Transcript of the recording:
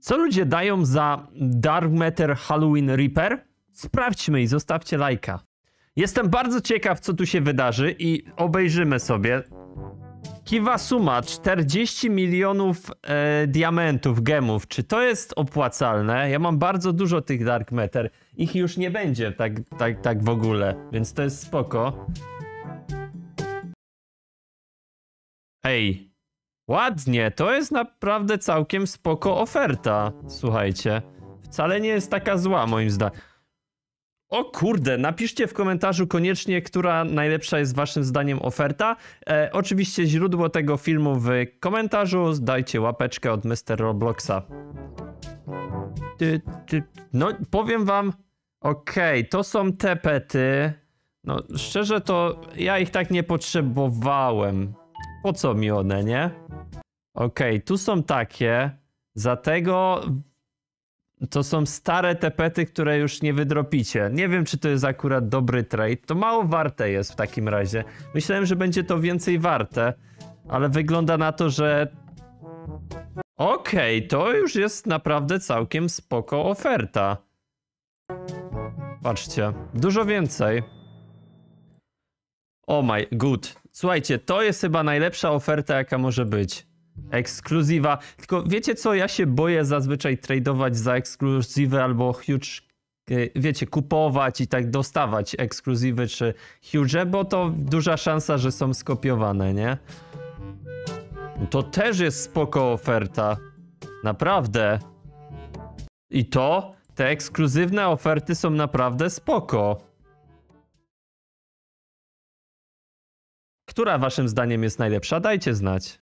Co ludzie dają za Dark Matter Halloween Reaper? Sprawdźmy i zostawcie lajka. Jestem bardzo ciekaw, co tu się wydarzy i obejrzymy sobie. Kiwa suma 40 milionów e, diamentów, gemów. Czy to jest opłacalne? Ja mam bardzo dużo tych Dark Matter. Ich już nie będzie tak, tak, tak w ogóle, więc to jest spoko. Ej, ładnie, to jest naprawdę całkiem spoko oferta. Słuchajcie, wcale nie jest taka zła moim zdaniem. O kurde, napiszcie w komentarzu koniecznie, która najlepsza jest waszym zdaniem oferta. E, oczywiście źródło tego filmu w komentarzu, dajcie łapeczkę od Mr. Robloxa. No powiem wam, okej, to są te pety. No szczerze to ja ich tak nie potrzebowałem. Po co mi one, nie? Okej, tu są takie. Za tego to są stare tepety, które już nie wydropicie. Nie wiem, czy to jest akurat dobry trade. To mało warte jest w takim razie. Myślałem, że będzie to więcej warte, ale wygląda na to, że... Okej, okay, to już jest naprawdę całkiem spoko oferta. Patrzcie, dużo więcej. Oh my good. Słuchajcie, to jest chyba najlepsza oferta, jaka może być. Ekskluzywa. Tylko wiecie co, ja się boję zazwyczaj tradować za ekskluzywy albo huge, e, wiecie, kupować i tak dostawać ekskluzywy czy huge, bo to duża szansa, że są skopiowane, nie? To też jest spoko oferta. Naprawdę. I to, te ekskluzywne oferty są naprawdę spoko. Która waszym zdaniem jest najlepsza? Dajcie znać.